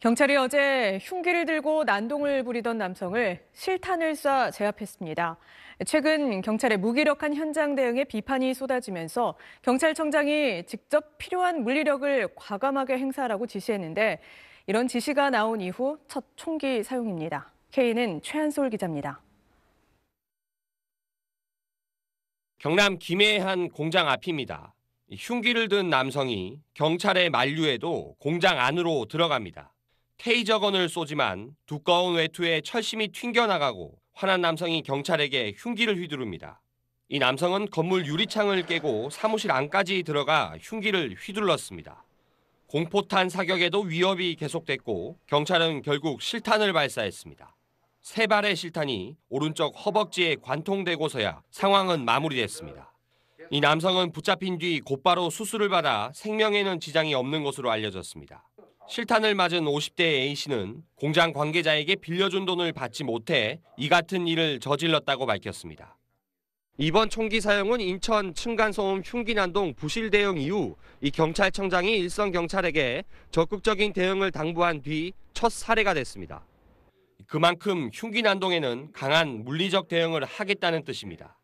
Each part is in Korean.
경찰이 어제 흉기를 들고 난동을 부리던 남성을 실탄을 쏴 제압했습니다. 최근 경찰의 무기력한 현장 대응에 비판이 쏟아지면서 경찰청장이 직접 필요한 물리력을 과감하게 행사하라고 지시했는데 이런 지시가 나온 이후 첫 총기 사용입니다. K는 최한솔 기자입니다. 경남 김해의 한 공장 앞입니다. 흉기를 든 남성이 경찰의 만류에도 공장 안으로 들어갑니다. 테이저건을 쏘지만 두꺼운 외투에 철심이 튕겨나가고 화난 남성이 경찰에게 흉기를 휘두릅니다. 이 남성은 건물 유리창을 깨고 사무실 안까지 들어가 흉기를 휘둘렀습니다. 공포탄 사격에도 위협이 계속됐고 경찰은 결국 실탄을 발사했습니다. 세 발의 실탄이 오른쪽 허벅지에 관통되고서야 상황은 마무리됐습니다. 이 남성은 붙잡힌 뒤 곧바로 수술을 받아 생명에는 지장이 없는 것으로 알려졌습니다. 실탄을 맞은 50대 A씨는 공장 관계자에게 빌려준 돈을 받지 못해 이 같은 일을 저질렀다고 밝혔습니다. 이번 총기 사용은 인천 층간소음 흉기난동 부실 대응 이후 이 경찰청장이 일선 경찰에게 적극적인 대응을 당부한 뒤 첫 사례가 됐습니다. 그만큼 흉기난동에는 강한 물리적 대응을 하겠다는 뜻입니다.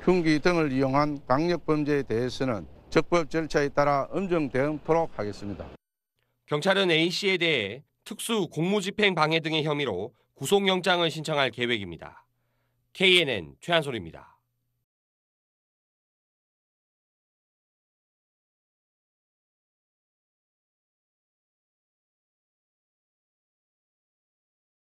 흉기 등을 이용한 강력 범죄에 대해서는 적법 절차에 따라 엄정 대응 토록 하겠습니다. 경찰은 A씨에 대해 특수 공무집행 방해 등의 혐의로 구속영장을 신청할 계획입니다. KNN 최한솔입니다.